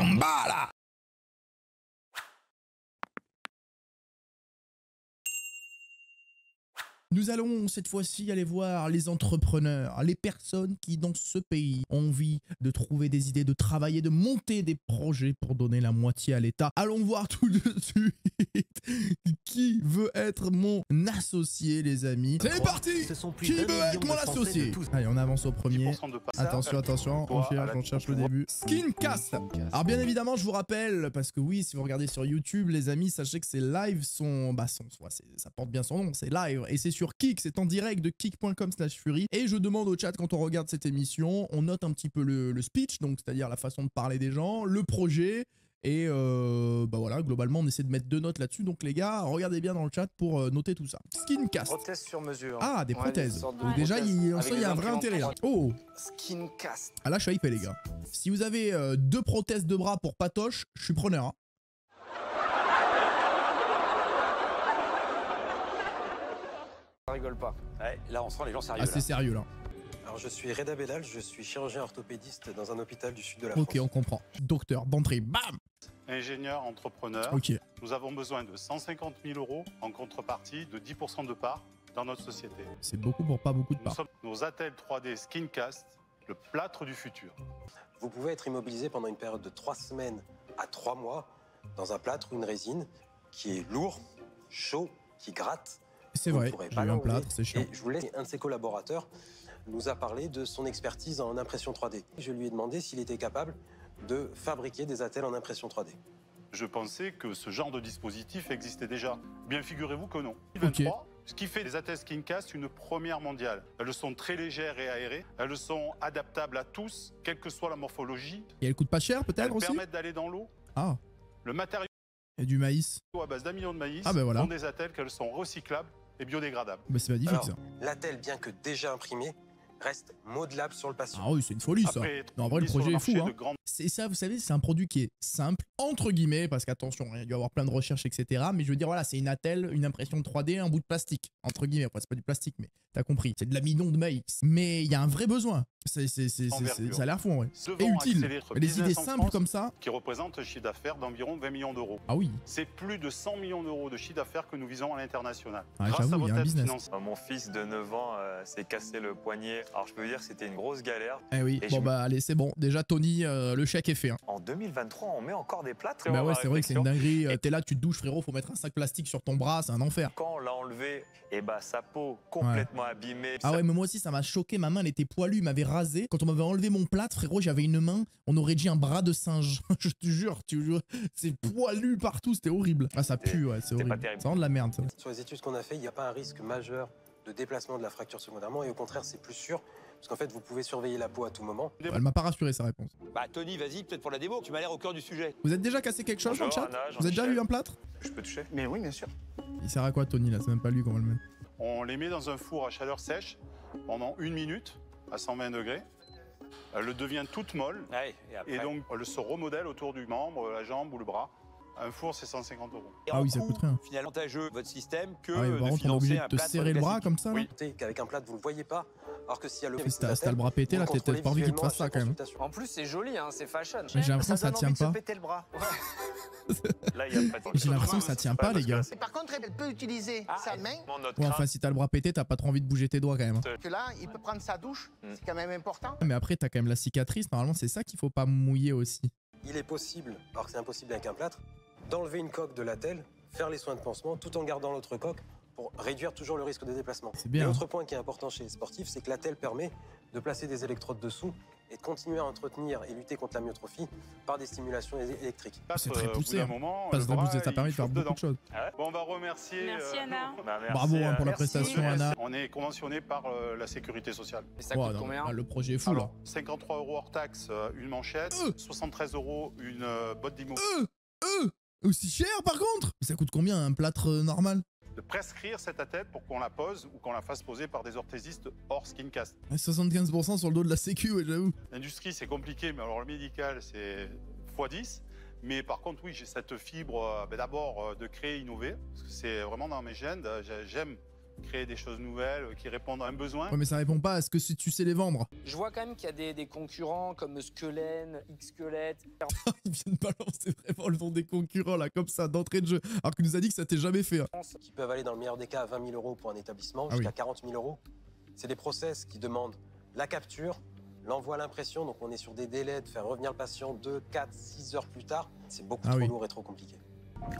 en bas Nous allons cette fois-ci aller voir les entrepreneurs, les personnes qui dans ce pays ont envie de trouver des idées, de travailler, de monter des projets pour donner la moitié à l'État. Allons voir tout de suite qui veut être mon associé les amis. C'est parti Qui veut être mon associé Allez on avance au premier. Attention, attention, on cherche, on cherche le début. Skincast Alors bien évidemment je vous rappelle, parce que oui si vous regardez sur YouTube les amis, sachez que ces lives sont... Bah sont, ça porte bien son nom, c'est live et c'est sur Kik, c'est en direct de kik.com slash fury. Et je demande au chat quand on regarde cette émission, on note un petit peu le, speech, donc c'est-à-dire la façon de parler des gens, le projet, et euh, bah voilà, globalement, on essaie de mettre deux notes là-dessus. Donc les gars, regardez bien dans le chat pour euh, noter tout ça. Skincast. Prothèse sur mesure. Ah, des prothèses. Donc déjà, il, y a un vrai intérêt là. Oh Skincast. Ah là, je suis hypé les gars. Si vous avez euh, deux prothèses de bras pour Patoche, je suis preneur. Hein. Rigole pas. Ouais, là, on sent les gens sérieux. C'est sérieux, là. Alors, je suis Reda Bellal, je suis chirurgien orthopédiste dans un hôpital du sud de la France. Ok, on comprend. Docteur, d'entrée, bam Ingénieur, entrepreneur. Ok. Nous avons besoin de 150 000 euros en contrepartie de 10% de parts dans notre société. C'est beaucoup pour pas beaucoup de parts. Nous sommes nos attelles 3D Skincast, le plâtre du futur. Vous pouvez être immobilisé pendant une période de 3 semaines à 3 mois dans un plâtre ou une résine qui est lourd, chaud, qui gratte c'est vrai, j'ai eu un plâtre, c'est chiant. je voulais, un de ses collaborateurs nous a parlé de son expertise en impression 3D. Je lui ai demandé s'il était capable de fabriquer des attelles en impression 3D. Je pensais que ce genre de dispositif existait déjà. Bien figurez-vous que non. 2023, ce qui fait des attelles Skincast une première mondiale. Elles sont très légères et aérées. Elles sont adaptables à tous, quelle que soit la morphologie. Et elles coûtent pas cher peut-être aussi Elles permettent d'aller dans l'eau. Ah. Le matériau et du maïs. À base d'un million de maïs. Ah ben voilà. sont des attelles qu'elles sont recyclables et biodégradable. Mais c'est magnifique ça. L'attel, bien que déjà imprimée, reste modelable sur le patient. Ah oui, c'est une folie ça. non, en vrai, le projet est fou. Hein. C'est ça, vous savez, c'est un produit qui est simple, entre guillemets, parce qu'attention, il doit y avoir plein de recherches, etc. Mais je veux dire, voilà, c'est une attelle, une impression 3D, un bout de plastique, entre guillemets. Enfin, c'est pas du plastique, mais t'as compris. C'est de l'amidon de maïs. Mais il y a un vrai besoin. C'est, ça a l'air fou, ouais. Et utile. Les idées simples comme ça. Qui représentent un chiffre d'affaires d'environ 20 millions d'euros. Ah oui. C'est plus de 100 millions d'euros de chiffre d'affaires que nous visons à l'international. Ah, grâce à votre business. Mon fils de 9 ans euh, s'est cassé le poignet. Alors je peux vous dire que c'était une grosse galère. Eh oui. bon bah allez, c'est bon. Déjà Tony, euh, le chèque est fait. Hein. En 2023, on met encore des plâtres. Bah ouais, c'est vrai que c'est une dinguerie. T'es là, tu te douches, frérot, faut mettre un sac plastique sur ton bras, c'est un enfer. Quand on l'a enlevé, et eh bah sa peau complètement abîmée. Ah ouais, mais moi aussi ça m'a choqué. Ma main elle était poilue, il m'avait rasé. Quand on m'avait enlevé mon plâtre, frérot, j'avais une main, on aurait dit un bras de singe. je te jure, tu c'est poilu partout, c'était horrible. Ah ça pue, ouais, c'est horrible. C'est vraiment de la merde. Ça. Sur les études qu'on a fait, il n'y a pas un risque majeur de déplacement de la fracture secondairement et au contraire c'est plus sûr parce qu'en fait, vous pouvez surveiller la peau à tout moment. Elle m'a pas rassuré sa réponse. Bah Tony, vas-y, peut-être pour la démo. Tu m'as l'air au cœur du sujet. Vous êtes déjà cassé quelque chose dans le chat Vous avez déjà eu un plâtre Je peux toucher Mais oui, bien sûr. Il sert à quoi Tony là? C'est même pas lui qu'on va le mettre. On les met dans un four à chaleur sèche pendant une minute à 120 degrés. Elle devient toute molle. et, donc, elle se remodèle autour du membre, la jambe ou le bras. Un four, c'est 150 euros. ah oui, ça coûte rien. Finalement, avantageux votre système que ah oui, de financer un de te serrer le bras comme ça. Oui. Qu'avec un plat, vous ne le voyez pas. Alors que s'il y a le. Si t'as le bras pété, là, t'as pas envie qu'il te fasse ça quand même. En plus, c'est joli, hein, c'est fashion. J'ai l'impression que ça tient pas. le bras. J'ai l'impression que ça tient pas, les gars. Par contre, elle peut utiliser ah, sa main. Ouais, enfin, si t'as le bras pété, t'as pas trop envie de bouger tes doigts quand même. Que là, il peut prendre sa douche, hmm. c'est quand même important. Mais après, t'as quand même la cicatrice. Normalement, c'est ça qu'il faut pas mouiller aussi. Il est possible, alors que c'est impossible avec un plâtre, d'enlever une coque de la telle, faire les soins de pansement tout en gardant l'autre coque pour réduire toujours le risque de déplacement. C'est bien. L'autre point qui est important chez les sportifs, c'est que la telle permet de placer des électrodes dessous et de continuer à entretenir et lutter contre la myotrophie par des stimulations électriques. C'est très poussé. Hein. Moment, Passe de ça permet de faire beaucoup de choses. Ah bon, on va remercier. Merci euh, Anna. Bah, Bravo hein, pour la prestation, Anna. On est conventionné par euh, la sécurité sociale. Et ça coûte combien Le projet est fou là. 53 euros hors taxe, euh, une manchette. 73 euros, une botte d'immo. Aussi cher par contre Ça coûte combien un plâtre euh, normal? De prescrire cette attelle pour qu'on la pose ou qu'on la fasse poser par des orthésistes hors skincast. 75% sur le dos de la sécu, ouais, j'avoue. L'industrie, c'est compliqué, mais alors le médical, c'est x10. Mais par contre, oui, j'ai cette fibre, euh, ben, d'abord, euh, de créer, innover, c'est vraiment dans mes gènes. J'aime créer des choses nouvelles euh, qui répondent à un besoin. Ouais, mais ça répond pas à ce que si tu sais les vendre. Je vois quand même qu'il y a des, des concurrents comme Skelen, X-Squelette. Ils viennent balancer vraiment le nom des concurrents là, comme ça, d'entrée de jeu. Alors qu'il nous a dit que ça t'est jamais fait. hein. qui peuvent aller dans le meilleur des cas à 20 000 euros pour un établissement, Ah jusqu'à oui. 40 000 euros. C'est des process qui demandent la capture, l'envoi à l'impression, donc on est sur des délais de faire revenir le patient 2, 4, 6 heures plus tard. C'est beaucoup Ah trop oui. lourd et trop compliqué.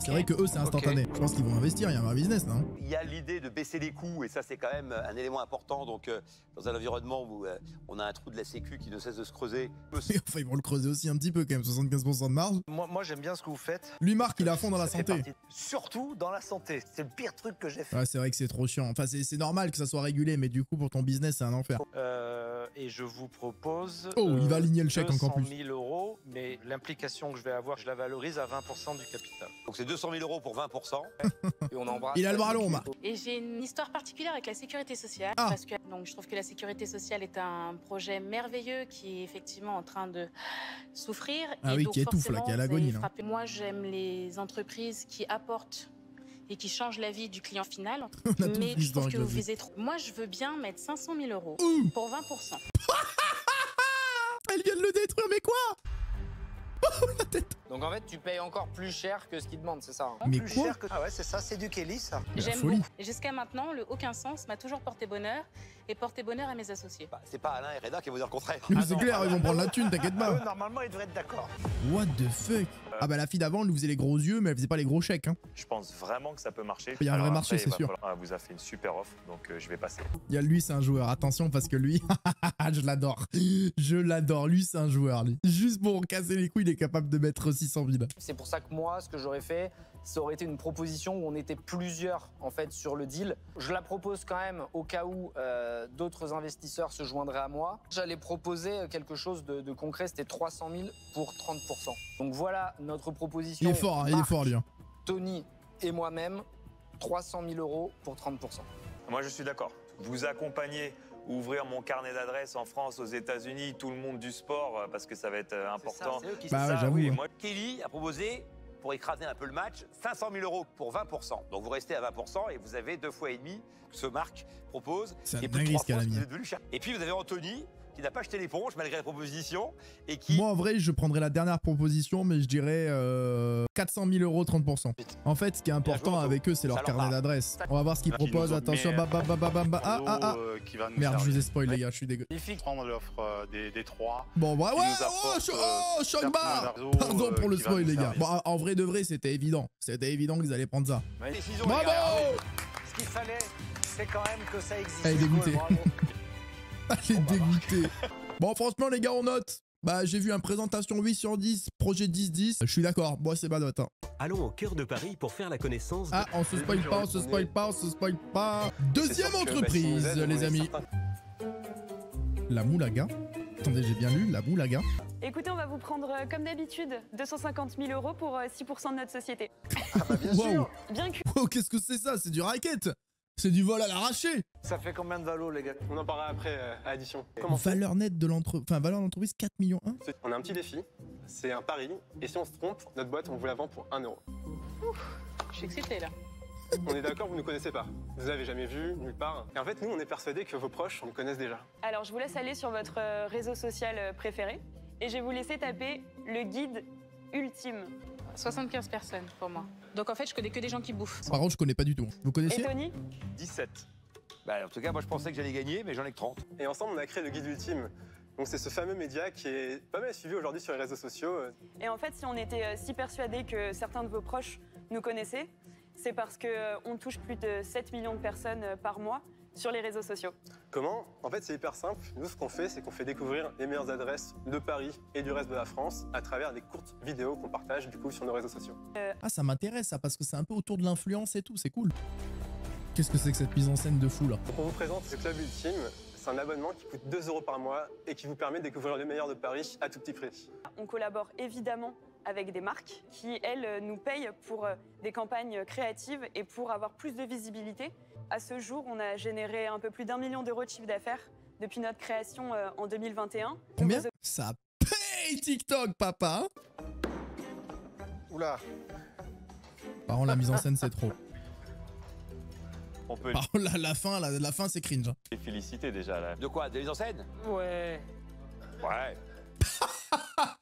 C'est vrai que eux, c'est instantané. Je pense qu'ils vont investir, il y a un vrai business, non? Il y a l'idée de baisser les coûts, et ça c'est quand même un élément important. Donc, euh, dans un environnement où euh, on a un trou de la Sécu qui ne cesse de se creuser, enfin, ils vont le creuser aussi un petit peu quand même, 75% de marge. Moi, moi j'aime bien ce que vous faites. Lui, Marc, il à fond dans la santé. partie- Surtout dans la santé. C'est le pire truc que j'ai fait. Ouais, c'est vrai que c'est trop chiant. Enfin, c'est c'est normal que ça soit régulé, mais du coup, pour ton business, c'est un enfer. Euh, et je vous propose. Oh, il va euh, aligner le chèque encore plus. 200 000 euros, mais l'implication que je vais avoir, je la valorise à 20% du capital. donc c'est 200 000 euros pour 20%. Et on embrasse. Il a le bras long, Marc. Et j'ai une histoire particulière avec la sécurité sociale Ah. parce que donc je trouve que la sécurité sociale est un projet merveilleux qui est effectivement en train de souffrir Ah et oui, donc qui étouffe, là, qui est à l'agonie. Moi, j'aime les entreprises qui apportent et qui changent la vie du client final. Mais je trouve que vous visez trop. Moi, je veux bien mettre 500 000 euros Ouh. pour 20%. Elle vient de le détruire, mais quoi? Donc en fait, tu payes encore plus cher que ce qu'ils demandent, c'est ça hein Mais Plus quoi cher que. Ah ouais, c'est ça, c'est du Kelly, ça. J'aime beaucoup. Et Jusqu'à maintenant, le aucun sens m'a toujours porté bonheur et porté bonheur à mes associés. Bah, c'est pas Alain et Reda qui vont dire le contraire. Mais c'est clair, ils vont prendre la thune, t'inquiète Ah, eux, pas. normalement, ils devraient être d'accord. What the fuck? Ah bah la fille d'avant, elle nous faisait les gros yeux, mais elle faisait pas les gros chèques. Hein. Je pense vraiment que ça peut marcher. Il y a un Alors vrai marché, c'est sûr. falloir- Ah, vous a fait une super offre, donc euh, je vais passer. Il y a lui, c'est un joueur. Attention parce que lui, je l'adore. Je l'adore. Lui, c'est un joueur. Lui. Juste pour casser les couilles, il est capable de mettre 600 000. C'est pour ça que moi, ce que j'aurais fait, ça aurait été une proposition où on était plusieurs en fait sur le deal. Je la propose quand même au cas où euh, d'autres investisseurs se joindraient à moi. J'allais proposer quelque chose de, de concret, c'était 300 000 pour 30%. Donc voilà notre proposition. Il est fort, hein, il est fort, lui. hein. Tony et moi-même, 300 000 euros pour 30%. Moi, je suis d'accord. Vous accompagner, ouvrir mon carnet d'adresses en France, aux États-Unis, tout le monde du sport, euh, parce que ça va être euh, important. C'est eux qui Bah ça, oui. hein. Moi, Kelly a proposé, pour écraser un peu le match, 500 000 euros pour 20%. Donc vous restez à 20% et vous avez deux fois et demi que ce Marc propose. C'est et un plus de fois. Et puis vous avez Anthony qui n'a pas jeté l'éponge malgré la proposition et qui Moi, en vrai, je prendrais la dernière proposition, mais je dirais euh, 400 000 euros, 30%. En fait, ce qui est important avec eux, c'est leur carnet d'adresse. On va voir ce qu'ils proposent. Attention, bah, bah, bah, bah, bah, bah. Ah, ah, ah. qui va nous Merde, je vous ai spoil, les gars, je suis dégueu. Magnifique. Prendre l'offre euh, des, des trois. Bon, bah, ouais, oh, euh, oh, choc bar réseau, Pardon pour le spoil, les gars. Bon, en- vrai de vrai, c'était évident. C'était évident qu'ils allaient prendre ça. Bravo les. Ce qu'il fallait, c'est quand même que ça existe. Elle est dégoûtée. Elle est dégoûtée. Bon, franchement, les gars, on note. Bah, j'ai vu une présentation 8 sur 10, projet 10-10. Je suis d'accord, moi, c'est ma note. hein. Allons au cœur de Paris pour faire la connaissance de... Ah, on se spoil pas, on se spoil pas, on se spoil pas. Deuxième que, bah, entreprise, les amis. La Moulaga. Attendez, j'ai bien lu, la Moulaga. Écoutez, on va vous prendre euh, comme d'habitude 250 000 euros pour euh, 6% de notre société. Ah bah bien Waouh. sûr. Bien que Wow, qu'est-ce que c'est ça? C'est du racket C'est du vol à l'arraché Ça fait combien de valo, les gars? On en parlera après euh, à l'addition. Valeur nette de l'entreprise, enfin valeur d'entreprise 4 millions 1. On a un petit défi, c'est un pari, et si on se trompe, notre boîte, on vous la vend pour 1 euro. Je suis excitée là. On est d'accord, vous ne nous connaissez pas. Vous n'avez jamais vu, nulle part. Et en fait, nous, on est persuadés que vos proches, on le connaissent déjà. Alors, je vous laisse aller sur votre euh, réseau social euh, préféré et je vais vous laisser taper le guide ultime. 75 personnes pour moi. Donc en fait, je connais que des gens qui bouffent. Par contre, je connais pas du tout. Vous Et connaissiez Tony 17. Bah, en tout cas, moi je pensais que j'allais gagner, mais j'en ai que 30. Et ensemble, on a créé le guide ultime. Donc c'est ce fameux média qui est pas mal suivi aujourd'hui sur les réseaux sociaux. Et en fait, si on était euh, si persuadé que certains de vos proches nous connaissaient, c'est parce qu'on touche plus de 7 millions de personnes euh, par mois sur les réseaux sociaux. Comment En fait, c'est hyper simple. Nous, ce qu'on fait, c'est qu'on fait découvrir les meilleures adresses de Paris et du reste de la France à travers des courtes vidéos qu'on partage du coup sur nos réseaux sociaux. Ah, ça m'intéresse ça, parce que c'est un peu autour de l'influence et tout, c'est cool. Qu'est-ce que c'est que cette mise en scène de fou là? Donc on vous présente le Club Ultime. C'est un abonnement qui coûte 2 euros par mois et qui vous permet de découvrir le meilleur de Paris à tout petit prix. On collabore évidemment avec des marques qui, elles, euh, nous payent pour euh, des campagnes créatives et pour avoir plus de visibilité. À ce jour, on a généré un peu plus d'un million d'euros de chiffre d'affaires depuis notre création euh, en 2021. Combien? Ça paye TikTok, papa hein Oula. Par contre, la mise en scène, c'est trop. On peut Par contre, la, la fin, la, la fin c'est cringe. hein. les féliciter déjà là. De quoi? De mise en scène? Ouais. Ouais.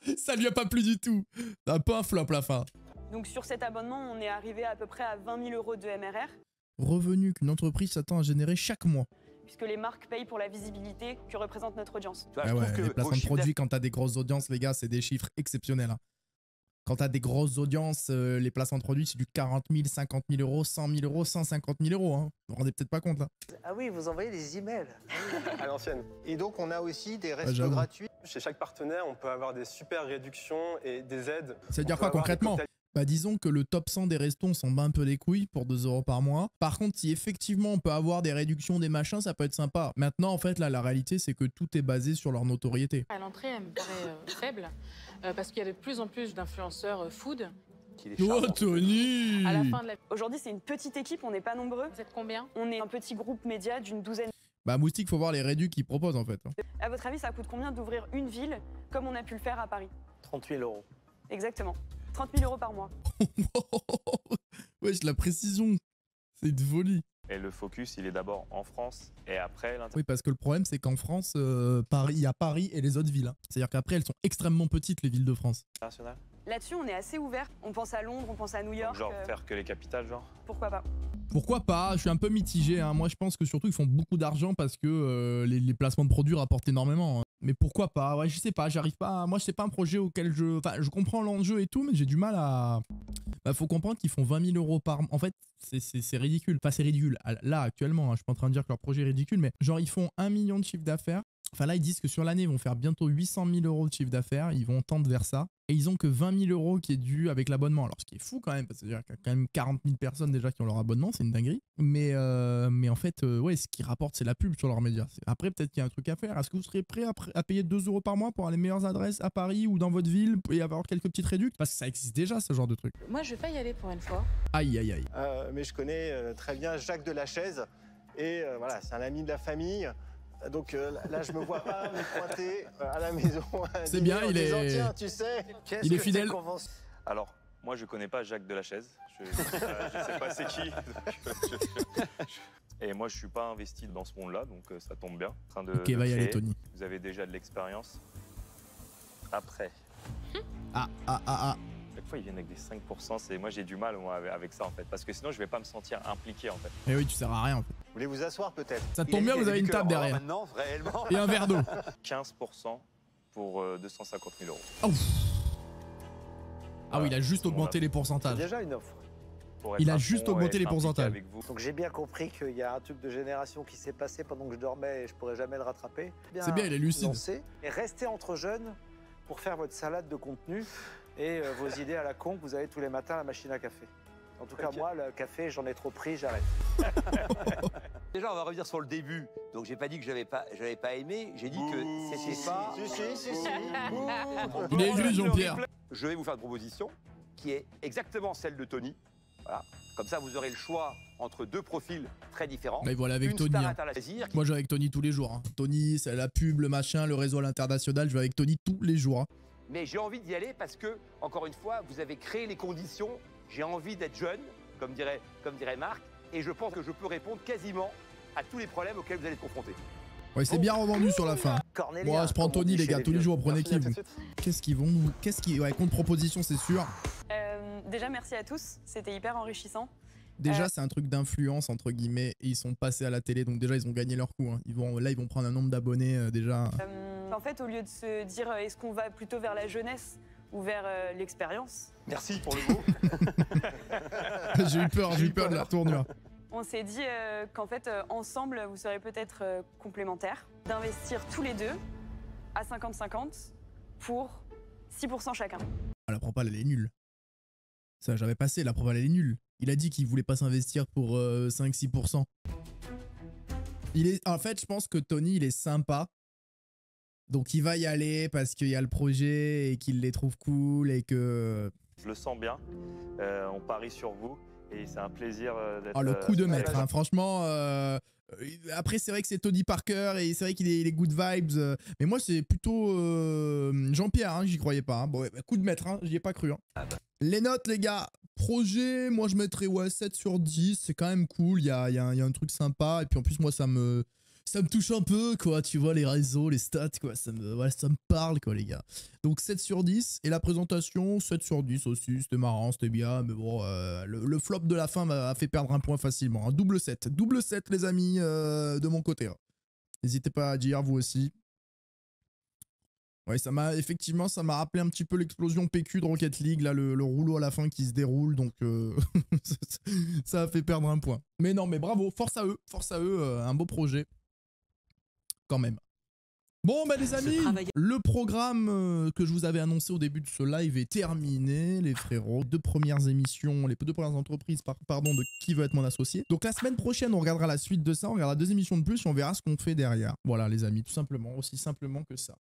Ça lui a pas plu du tout. Un peu un flop la fin. Donc sur cet abonnement, on est arrivé à peu près à 20 000 euros de MRR, Revenu qu'une entreprise s'attend à générer chaque mois. puisque les marques payent pour la visibilité que représente notre audience. Ah ouais, que les placements de produits, quand t'as des grosses audiences, les gars, c'est des chiffres exceptionnels. hein. Quand t'as des grosses audiences, euh, les placements de produits, c'est du 40 000, 50 000 euros, 100 000 euros, 150 000 euros. Hein. Vous vous rendez peut-être pas compte là. Ah oui, vous envoyez des emails. À l'ancienne. Et donc, on a aussi des restos j'avoue. gratuits. Chez chaque partenaire, on peut avoir des super réductions et des aides. Ça veut dire On quoi concrètement? Bah disons que le top 100 des restos, on s'en bat un peu les couilles pour 2 euros par mois. Par contre, si effectivement on peut avoir des réductions des machins, ça peut être sympa. Maintenant, en fait, là, la réalité, c'est que tout est basé sur leur notoriété. À l'entrée, elle me paraît euh, faible euh, parce qu'il y a de plus en plus d'influenceurs euh, food. est Oh. Tony À la fin de la... Aujourd'hui, c'est une petite équipe, on n'est pas nombreux. Vous êtes combien? On est un petit groupe média d'une douzaine. Bah, Moustique, faut voir les réducs qu'ils proposent en fait. hein. À votre avis, ça coûte combien d'ouvrir une ville comme on a pu le faire à Paris? 30 000 euros. Exactement. 30 000 euros par mois. Wesh, la précision, c'est de folie. Et le focus, il est d'abord en France et après l'international. Oui, parce que le problème, c'est qu'en France, euh, Paris, il y a Paris et les autres villes. hein. C'est-à-dire qu'après, elles sont extrêmement petites, les villes de France. Là-dessus, on est assez ouvert. On pense à Londres, on pense à New York. Genre euh, faire que les capitales, genre. Pourquoi pas Pourquoi pas? Je suis un peu mitigé. hein. Moi, je pense que surtout, ils font beaucoup d'argent parce que euh, les, les placements de produits rapportent énormément. Mais pourquoi pas? Ouais, je sais pas. J'arrive pas. à- Moi, c'est pas un projet auquel je. Enfin, je comprends l'enjeu et tout, mais j'ai du mal à. Bah, faut comprendre qu'ils font 20 000 euros par. En fait, c'est- ridicule. Enfin, c'est ridicule. Là, actuellement, hein, je suis pas en train de dire que leur projet est ridicule, mais genre, ils font 1 million de chiffre d'affaires. Enfin, là, ils disent que sur l'année, ils vont faire bientôt 800 000 euros de chiffre d'affaires. Ils vont tendre vers ça. Et ils ont que 20 000 euros qui est dû avec l'abonnement. Alors, ce qui est fou quand même, parce que c'est-à-dire qu'il y a quand même 40 000 personnes déjà qui ont leur abonnement, c'est une dinguerie. Mais, euh, mais en fait, euh, ouais, ce qui rapporte, c'est la pub sur leurs médias. Après, peut-être qu'il y a un truc à faire. Est-ce que vous serez prêt à, pr- à payer 2 euros par mois pour avoir les meilleures adresses à Paris ou dans votre ville et avoir quelques petites réductions Parce que ça existe déjà, ce genre de truc. Moi, je vais pas y aller pour une fois. Aïe, aïe, aïe. Euh, mais je connais très bien Jacques de la Chaise. Et euh, voilà, c'est un ami de la famille. Donc euh, là, je me vois pas me pointer euh, à la maison. C'est bien, en il disant, est- Tiens, tu sais, Il est fidèle. Alors, moi, je connais pas Jacques Delachaise. Je, sais pas- je sais pas c'est qui. donc, je- je- je- et moi, je suis pas investi dans ce monde-là, donc euh, ça tombe bien. En train de, Ok, de va y aller. Tony. Vous avez déjà de l'expérience. Après, Ah, ah, ah, ah. chaque fois, ils viennent avec des 5%. C'est moi, j'ai du mal moi avec- avec ça en fait, parce que sinon, je vais pas me sentir impliqué en fait. Et oui, tu sers à rien en fait. Vous voulez vous asseoir peut-être Ça tombe bien, vous avez une table derrière. Maintenant, réellement. Et un verre d'eau. 15% pour euh, 250 000 euros. Ah, ouf. Ah oui, il a juste augmenté les pourcentages. déjà une offre. Pour être Il a juste augmenté les pourcentages. avec vous. Donc j'ai bien compris qu'il y a un truc de génération qui s'est passé pendant que je dormais et je pourrais jamais le rattraper. C'est bien, il est lucide. lancer Et restez entre jeunes pour faire votre salade de contenu et euh, vos idées à la con que vous avez tous les matins à la machine à café. En tout cas, moi, le café, j'en ai trop pris, j'arrête. Déjà, on va revenir sur le début. Donc, j'ai pas dit que j'avais pas, j'avais pas aimé. J'ai dit que c'était pas. Si, si, si, si. Il est aigri, Jean-Pierre. Je vais vous faire une proposition qui est exactement celle de Tony. Voilà. Comme ça, vous aurez le choix entre deux profils très différents. Là, il va aller avec Une Tony. star hein. qui- Moi, je vais avec Tony tous les jours. hein. Tony, c'est la pub, le machin, le réseau à l'international. Je vais avec Tony tous les jours. hein. Mais j'ai envie d'y aller parce que, encore une fois, vous avez créé les conditions. J'ai envie d'être jeune, comme dirait, comme dirait Marc, et je pense que je peux répondre quasiment à tous les problèmes auxquels vous allez être confrontés. Ouais, c'est bien revendu sur la fin. Cornélien, Moi, je prends comme on Tony, dit les gars, tous les jours. Prenez qui vous. Qu'est-ce qu'ils vont nous. Qu'est-ce qui. Ouais, contre-proposition, c'est sûr. Euh, déjà, merci à tous. C'était hyper enrichissant. Déjà, Euh, c'est un truc d'influence, entre guillemets. Et ils sont passés à la télé. Donc, déjà, ils ont gagné leur coup. hein. Ils vont, là, ils vont prendre un nombre d'abonnés euh, déjà. Euh, en fait, au lieu de se dire euh, est-ce qu'on va plutôt vers la jeunesse ou vers euh, l'expérience, Merci pour le mot. j'ai eu peur, j'ai eu peur de la tournure. on s'est dit euh, qu'en fait, euh, ensemble, vous serez peut-être euh, complémentaires, d'investir tous les deux à 50-50 pour 6% chacun. Ah, la propale, elle est nulle. Ça, j'avais passé. La propale, elle est nulle. Il a dit qu'il voulait pas s'investir pour euh, 5-6%. Il est, en fait, je pense que Tony, il est sympa. Donc, il va y aller parce qu'il y a le projet et qu'il les trouve cool et que. Je le sens bien. Euh, on parie sur vous et c'est un plaisir euh, d'être. Ah, le coup de euh, maître, hein, franchement. euh, euh, Après, c'est vrai que c'est Tony Parker et c'est vrai qu'il est, est good vibes. euh, Mais moi, c'est plutôt euh, Jean-Pierre, hein, j'y croyais pas. hein. Bon, bah, coup de maître, hein, j'y ai pas cru. hein. Les notes, les gars, Projet, moi je mettrais ouais, 7 sur 10, c'est quand même cool, il y a, il y a- il y a un truc sympa, et puis en plus moi ça me, ça me touche un peu, quoi, tu vois, les réseaux, les stats, quoi, ça me, voilà, ça me parle, quoi, les gars. Donc 7 sur 10, et la présentation, 7 sur 10 aussi, c'était marrant, c'était bien, mais bon, euh, le, flop de la fin m'a fait perdre un point facilement, un double 7, double 7 les amis, euh, de mon côté. hein. N'hésitez pas à dire, vous aussi. Ouais, ça m'a effectivement, ça m'a rappelé un petit peu l'explosion PQ de Rocket League, là, le, le rouleau à la fin qui se déroule, donc euh, ça a fait perdre un point. Mais non, mais bravo, force à eux, force à eux, un beau projet, quand même. Bon, bah les amis, le programme euh, que je vous avais annoncé au début de ce live est terminé, les frérots. Deux premières émissions, les deux premières entreprises, par- pardon, de qui veut être mon associé. Donc la semaine prochaine, on regardera la suite de ça, on regardera deux émissions de plus et on verra ce qu'on fait derrière. Voilà, les amis, tout simplement, aussi simplement que ça.